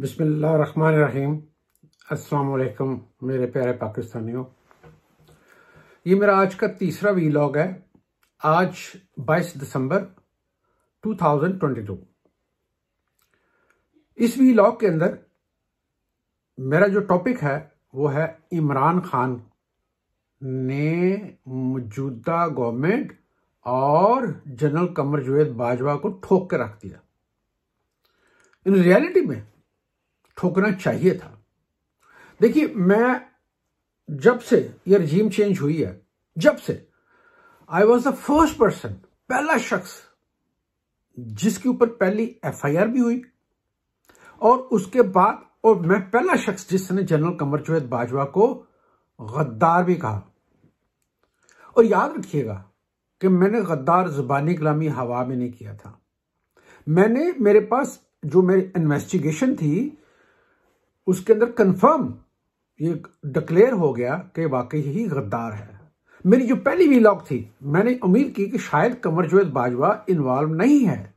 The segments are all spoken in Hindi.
बिस्मिल्लाहिर्रहमानिर्रहीम। अस्सलाम मेरे प्यारे पाकिस्तानियों। ये मेरा आज का तीसरा वीलॉग है। आज 22 दिसंबर 2022 इस वीलॉग के अंदर मेरा जो टॉपिक है, वो है इमरान खान ने मौजूदा गवर्नमेंट और जनरल कमर जुवेद बाजवा को ठोक के रख दिया। इन रियलिटी में ठोकना चाहिए था। देखिए, मैं जब से ये रजीम चेंज हुई है, जब से I was the first person पहला शख्स जिसके ऊपर पहली एफआईआर भी हुई और उसके बाद, और मैं पहला शख्स जिसने जनरल कमर जवेद बाजवा को गद्दार भी कहा। और याद रखिएगा कि मैंने गद्दार जुबानी कलामी हवा में नहीं किया था। मैंने, मेरे पास जो मेरी इन्वेस्टिगेशन थी उसके अंदर कंफर्म ये डिक्लेयर हो गया कि वाकई ही गद्दार है। मेरी जो पहली वीलॉग थी, मैंने उम्मीद की कि शायद कमर जवेद बाजवा इन्वॉल्व नहीं है।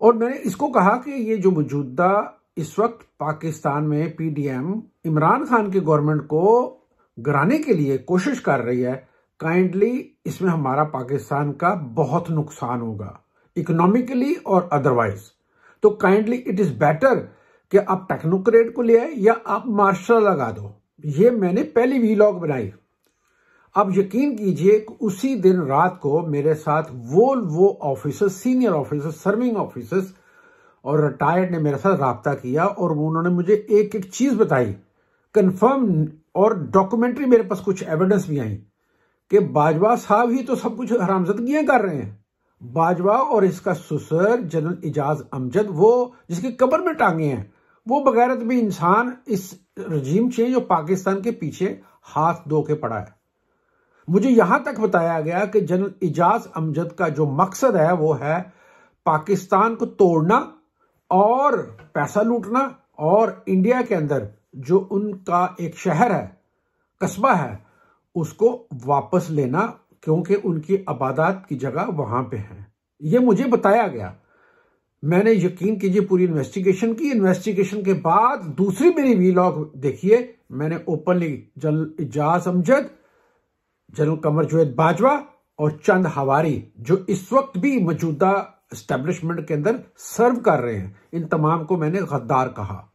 और मैंने इसको कहा कि ये जो मौजूदा इस वक्त पाकिस्तान में पीडीएम इमरान खान की गवर्नमेंट को गिराने के लिए कोशिश कर रही है काइंडली इसमें हमारा पाकिस्तान का बहुत नुकसान होगा इकोनॉमिकली और अदरवाइज़ तो काइंडली इट इज़ बेटर कि आप टेक्नोक्रेट को ले आए या आप मार्शल लगा दो। ये मैंने पहली वीलॉग बनाई। अब यकीन कीजिए उसी दिन रात को मेरे साथ वो वो officer senior officer serving officers और रिटायर्ड ने मेरे साथ रबता किया और उन्होंने मुझे एक एक चीज़ बताई। कंफर्म और डॉक्यूमेंट्री मेरे पास कुछ एविडेंस भी आई कि बाजवा साहब ही तो सब कुछ हरामजदगियाँ कर रहे हैं। बाजवा और इसका सुसर जनरल इजाज अमजद, वो जिसकी कबर में टांगे हैं वो बगैरत भी इंसान इस रजीम चेंज और पाकिस्तान के पीछे हाथ धो के पड़ा है। मुझे यहाँ तक बताया गया कि जनरल इजाज अमजद का जो मकसद है, वो है पाकिस्तान को तोड़ना और पैसा लूटना और इंडिया के अंदर जो उनका एक शहर है, कस्बा है, उसको वापस लेना, क्योंकि उनकी आबादात की जगह वहाँ पे है। ये मुझे बताया गया मैंने यकीन कीजिए पूरी इन्वेस्टिगेशन की। इन्वेस्टिगेशन के बाद दूसरी मेरी वीलॉग देखिए मैंने openly general Ijaz Amjad, general Qamar Javed Bajwa और चंद हवारी, जो इस वक्त भी मौजूदा स्टैब्लिशमेंट के अंदर सर्व कर रहे हैं। इन तमाम को मैंने गद्दार कहा।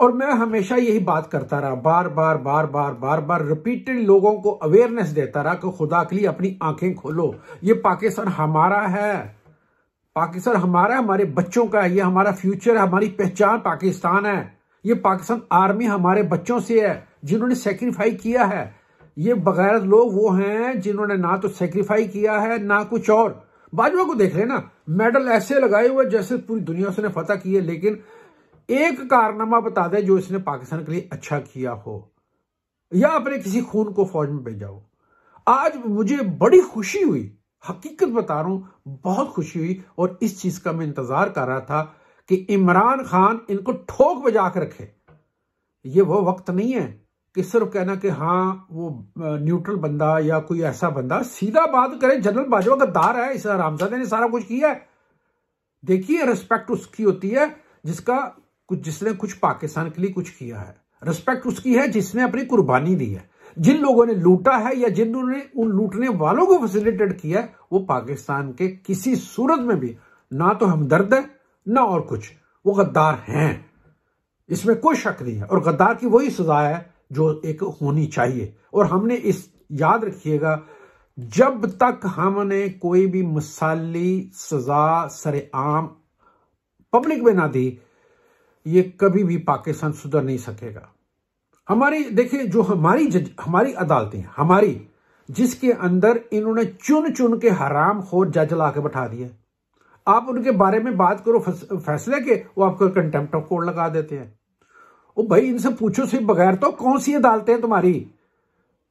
और मैं हमेशा यही बात करता रहा, बार बार बार बार बार बार रिपीटेड लोगों को अवेयरनेस देता रहा कि खुदा के लिए अपनी आँखें खोलो। ये पाकिस्तान हमारा है। पाकिस्तान हमारा हमारे बच्चों का है, ये हमारा फ्यूचर है, हमारी पहचान पाकिस्तान है। ये पाकिस्तान आर्मी हमारे बच्चों से है, जिन्होंने सेक्रीफाई किया है। ये बगैर लोग वो हैं, जिन्होंने ना तो सेक्रीफाई किया है, ना कुछ और। बाजवा को देख लेना मेडल ऐसे लगाए हुए जैसे पूरी दुनिया उसने फतह की है, लेकिन एक कारनामा बता दे जो इसने पाकिस्तान के लिए अच्छा किया हो। या अपने किसी खून को फौज में भेजा हो आज मुझे बड़ी खुशी हुई हकीकत बता रहा हूँ, बहुत खुशी हुई और इस चीज़ का मैं इंतज़ार कर रहा था कि इमरान खान इनको ठोक बजा के रखे। ये वो वक्त नहीं है कि सिर्फ़ कहना कि हाँ वो न्यूट्रल बंदा या कोई ऐसा बंदा सीधा बात करे, जनरल बाजवा गद्दार है, इस रामजादे ने सारा कुछ किया है। देखिए रिस्पेक्ट उसकी होती है जिसका कुछ, जिसने कुछ पाकिस्तान के लिए कुछ किया है। रिस्पेक्ट उसकी है जिसने अपनी कुर्बानी दी है। जिन लोगों ने लूटा है या जिन्होंने उन लूटने वालों को फैसिलिटेट किया है, वो पाकिस्तान के किसी सूरत में भी ना तो हमदर्द है, ना और कुछ। वो गद्दार हैं। इसमें कोई शक नहीं है। और गद्दार की वही सजा है जो एक होनी चाहिए। और हमने इस याद रखिएगा, जब तक हमने कोई भी मिसाली सजा सरेआम पब्लिक में ना दी, ये कभी भी पाकिस्तान सुधर नहीं सकेगा। हमारी, देखिए, जो हमारी जज, हमारी अदालतें हमारी, जिसके अंदर इन्होंने चुन चुन के हराम खोर जज ला के बैठा दिए। आप उनके बारे में बात करो फैसले के, वो आपको कंटेम्प्ट ऑफ़ कोर्ट लगा देते हैं। ओ भाई, इनसे पूछो सिर्फ़ बगैर तो कौन सी अदालतें तुम्हारी?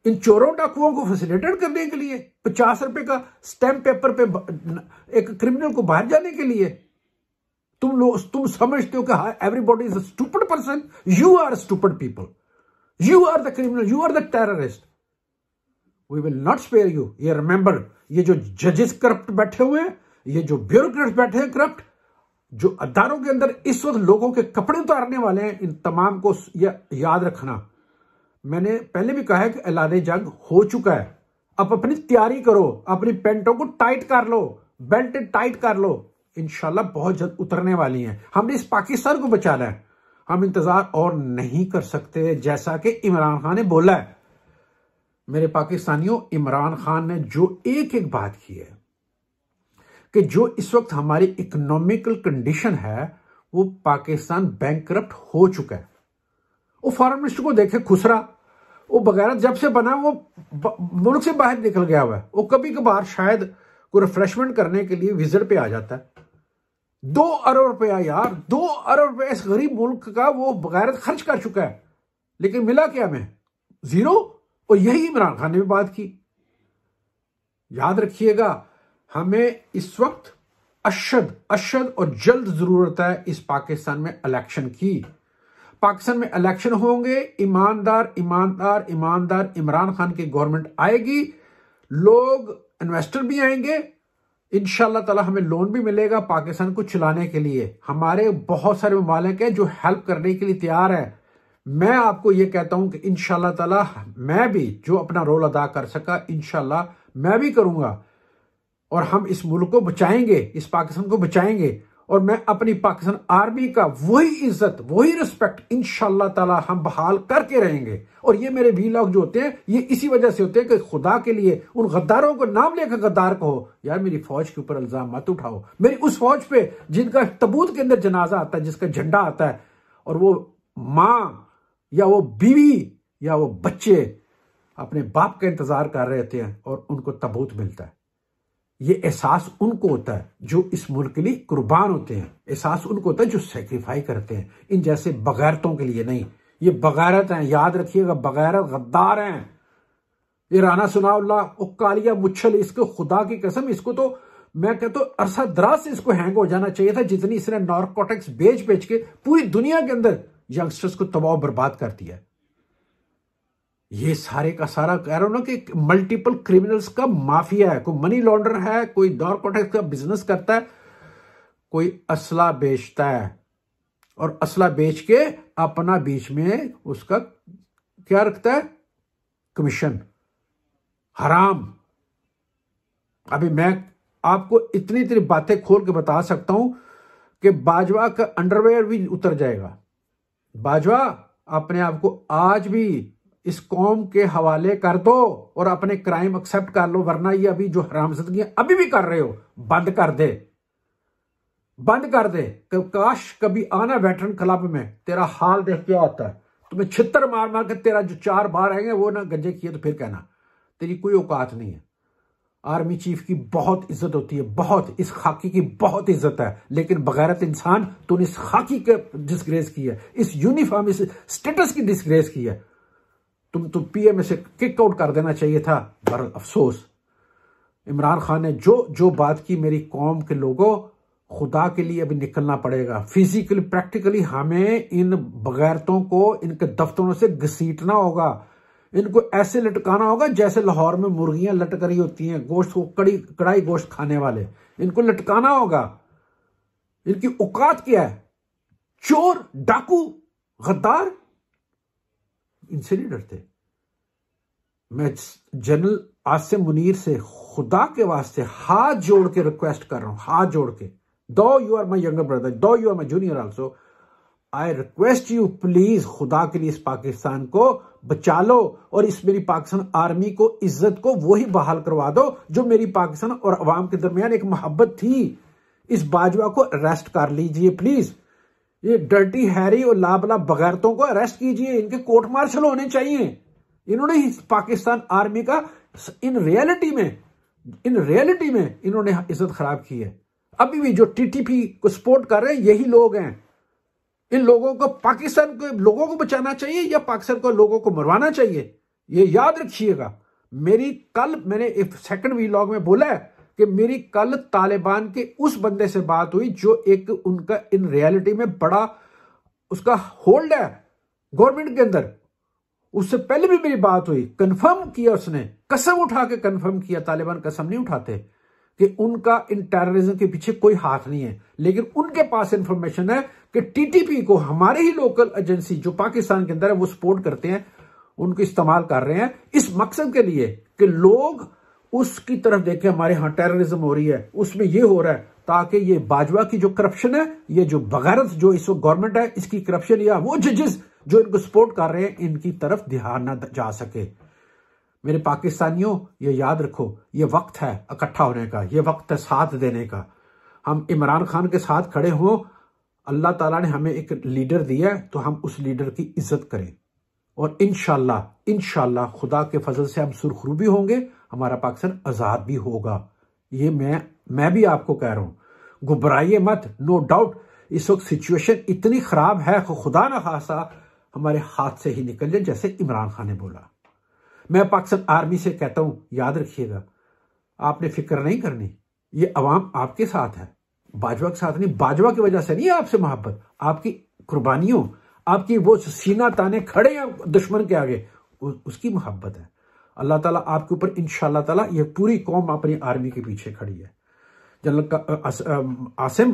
इन चोरों डाकुओं को फैसिलिटेट करने के लिए, पचास रुपए का स्टैम्प पेपर पे एक क्रिमिनल को बाहर जाने के लिए। तुम लोग, तुम समझते हो कि everybody is stupid person you are stupid people you are the criminal you are the terrorist we will not spare you ये रिमेंबर ये जो जजेस करप्ट बैठे हुए हैं ये जो ब्यूरोक्रेट्स बैठे हैं करप्ट जो अदारों के अंदर इस वक्त लोगों के कपड़े उतारने वाले हैं, इन तमाम को याद रखना। मैंने पहले भी कहा है कि ऐलान जंग हो चुका है। अब अपनी तैयारी करो, अपनी पेंटों को टाइट कर लो, बेल्ट टाइट कर लो। इंशाल्लाह बहुत जल्द उतरने वाली हैं। हमने इस पाकिस्तान को बचाना है। हम इंतज़ार और नहीं कर सकते, जैसा कि इमरान खान ने बोला है। मेरे पाकिस्तानियों, इमरान खान ने जो एक एक बात की है कि जो इस वक्त हमारी इकोनॉमिकल कंडीशन है, वो पाकिस्तान बैंक हो चुका है। वो फॉरेन मिनिस्टर को देखे खुसरा। वो बगैर जब से बना, वो मुल्क से बाहर निकल गया हुआ है। वो कभी कभार शायद कोई रिफ्रेशमेंट करने के लिए विज़िट पे आ जाता है। दो अरब रुपया यार। दो अरब रुपया इस गरीब मुल्क का वो बगैर खर्च कर चुका है। लेकिन मिला क्या हमें? ज़ीरो और यही इमरान खान ने भी बात की। याद रखिएगा, हमें इस वक्त अशद अशद और जल्द ज़रूरत है इस पाकिस्तान में इलेक्शन की। पाकिस्तान में इलेक्शन होंगे, ईमानदार ईमानदार ईमानदार इमरान खान की गवर्नमेंट आएगी। लोग इन्वेस्टर भी आएँगे इन तला हमें लोन भी मिलेगा पाकिस्तान को चलाने के लिए। हमारे बहुत सारे ममालिक हैं जो हेल्प करने के लिए तैयार है। मैं आपको ये कहता हूँ कि इन तला मैं भी जो अपना रोल अदा कर सका इनशाला मैं भी करूँगा। और हम इस मुल्क को बचाएँगे, इस पाकिस्तान को बचाएँगे। और मैं अपनी पाकिस्तान आर्मी का वही इज़्ज़त, वही रिस्पेक्ट इंशाला ताला हम बहाल करके रहेंगे। और ये मेरे भी लोग जो होते हैं, ये इसी वजह से होते हैं कि खुदा के लिए, उन गद्दारों को, नाम लेकर गद्दार कहो यार मेरी फौज के ऊपर इल्ज़ाम मत उठाओ। मेरी उस फौज पे जिनका तबूत के अंदर जनाजा आता है, जिसका झंडा आता है, और वो माँ, या वो बीवी, या वो बच्चे अपने बाप का इंतज़ार कर रहे थे और उनको तबूत मिलता है। ये एहसास उनको होता है जो इस मुल्क के लिए कुर्बान होते हैं। एहसास उनको होता है जो सेक्रीफाई करते हैं। इन जैसे बगैरतों के लिए नहीं। ये बगैरत हैं, याद रखिएगा, बगैरत, गद्दार हैं। ये राना सुनाउल्ला वो कालिया मुच्छल, इसको खुदा की कसम, इसको तो मैं कहता हूँ, अरसा दराज से इसको हैंग हो जाना चाहिए था, जितनी इसने नॉर्कोटेक्स बेच बेच के पूरी दुनिया के अंदर यंगस्टर्स को तबाह बर्बाद कर दिया ये सारे का सारा कह रहा हूँ ना कि मल्टीपल क्रिमिनल्स का माफिया है। कोई मनी लॉन्डर है, कोई नॉर्कोटेक्स का बिज़नेस करता है, कोई असला बेचता है। और असला बेच के अपना बीच में उसका क्या रखता है? कमीशन हराम। अभी मैं आपको इतनी इतनी बातें खोल के बता सकता हूँ कि बाजवा का अंडरवेयर भी उतर जाएगा। बाजवा, अपने आप को आज भी इस कौम के हवाले कर दो और अपने क्राइम एक्सेप्ट कर लो, वरना ये अभी जो हरामजदगी अभी भी कर रहे हो, बंद कर दे। बंद कर दे। काश कभी आना वेटरन क्लब में, तेरा हाल देख क्या होता है। तुम्हें छितर मार मार के तेरा जो चार बार आएँगे वो ना गंजे किए तो फिर कहना, तेरी कोई औकात नहीं है। आर्मी चीफ की बहुत इज़्ज़त होती है, बहुत, इस खाकी की बहुत इज़्ज़त है। लेकिन बगैरत इंसान, तूने इस खाकी के डिस्ग्रेस की है, इस यूनिफॉर्म इस स्टेटस की डिस्ग्रेस की है। तुम तो पीएम से किक आउट कर देना चाहिए था। पर अफसोस। इमरान खान ने जो जो बात की मेरी कौम के लोगों, खुदा के लिए अभी निकलना पड़ेगा। फिजिकली प्रैक्टिकली हमें इन बगैरतों को, इनके दफ्तरों से घसीटना होगा। इनको ऐसे लटकाना होगा जैसे लाहौर में मुर्गियाँ लटक रही होती हैं, गोश्त को कड़ी, कड़ाई गोश्त खाने वाले। इनको लटकाना होगा। इनकी औकात क्या है? चोर, डाकू, गद्दार इनसे नहीं डरते मैं जनरल आसिम मुनीर से खुदा के वास्ते हाथ जोड़ के रिक्वेस्ट कर रहा हूँ, हाथ जोड़ के। Though you are my younger brother though you are my junior also I request you please खुदा के लिए इस पाकिस्तान को बचा लो और इस मेरी पाकिस्तान आर्मी को, इज़्ज़त को वही बहाल करवा दो जो मेरी पाकिस्तान और अवाम के दरमियान एक मोहब्बत थी। इस बाजवा को अरेस्ट कर लीजिए प्लीज़ ये डर्टी हैरी और लाबला बगैरतों को अरेस्ट कीजिए, इनके कोर्ट मार्शल होने चाहिए। इन्होंने पाकिस्तान आर्मी का इन रियलिटी में, इन रियलिटी में इन्होंने इज़्ज़त खराब की है। अभी भी जो टीटीपी को सपोर्ट कर रहे हैं, यही लोग हैं। इन लोगों को पाकिस्तान के, लोगों को बचाना चाहिए या पाकिस्तान को लोगों को मरवाना चाहिए? ये याद रखिएगा। मेरी कल मैंने सेकंड वीलॉग में बोला है कि मेरी कल तालिबान के उस बंदे से बात हुई जो एक उनका इन रियलिटी में बड़ा उसका होल्ड है गवर्नमेंट के अंदर। उससे पहले भी मेरी बात हुई कंफर्म किया उसने, कसम उठा के कंफर्म किया, तालिबान कसम नहीं उठाते कि उनका इन टेररिज्म के पीछे कोई हाथ नहीं है। लेकिन उनके पास इंफॉर्मेशन है कि टीटीपी को हमारे ही लोकल एजेंसी जो पाकिस्तान के अंदर है, वो सपोर्ट करते हैं, उनको इस्तेमाल कर रहे हैं। इस मकसद के लिए कि लोग उसकी तरफ़ देखें, हमारे यहाँ टेररिज्म हो रही है। उसमें ये हो रहा है, ताकि ये बाजवा की जो करप्शन है, ये जो बगैरत जो इस वक्त गवर्नमेंट है, इसकी करप्शन या वो जजेस जो इनको सपोर्ट कर रहे हैं, इनकी तरफ़ ध्यान न जा सके। मेरे पाकिस्तानियों, ये याद रखो, ये वक्त है इकट्ठा होने का, ये वक्त है साथ देने का। हम इमरान खान के साथ खड़े हों, अल्लाह ताला ने हमें एक लीडर दिया है तो हम उस लीडर की इज़्ज़त करें। और इनशाला इनशाला खुदा के फजल से हम सुरखरू भी होंगे हमारा पाकिस्तान आज़ाद भी होगा। ये मैं मैं भी आपको कह रहा हूँ। घबराइए मत। नो डाउट इस वक्त सिचुएशन इतनी खराब है खुदा ना खासा, हमारे हाथ से ही निकल जाए, जैसे इमरान खान ने बोला। मैं पाकिस्तान आर्मी से कहता हूँ, याद रखिएगा, आपने फ़िक्र नहीं करनी। ये अवाम आपके साथ है। बाजवा के साथ नहीं, बाजवा की वजह से नहीं आपसे मोहब्बत। आपकी कुर्बानियों, आपकी वो सीना ताने खड़े हैं दुश्मन के आगे उसकी मोहब्बत है। अल्लाह ताला आपके ऊपर इन ताला ये पूरी कौम अपनी आर्मी के पीछे खड़ी है। जनरल आसिम,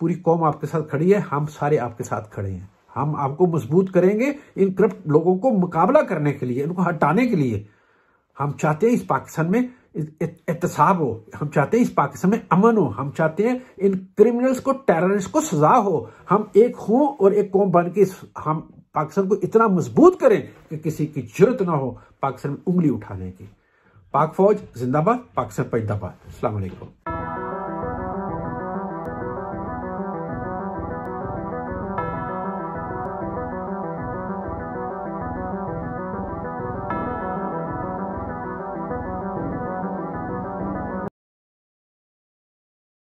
पूरी कौम आपके साथ खड़ी है, हम सारे आपके साथ खड़े हैं। हम आपको मज़बूत करेंगे इन करप्ट लोगों को मुकाबला करने के लिए, इनको हटाने के लिए। हम चाहते हैं इस पाकिस्तान में एहतसाब हो, हम चाहते हैं इस पाकिस्तान में अमन हो, हम चाहते हैं इन क्रिमिनल्स को, टेररिस्ट को सजा हो। हम एक हों और एक कौम बन के हम पाकिस्तान को इतना मज़बूत करें कि किसी की ज़रूरत ना हो पाकिस्तान में उंगली उठाने की। पाक फौज, जिंदाबाद, पाकिस्तान पैदाबाद अलैक्म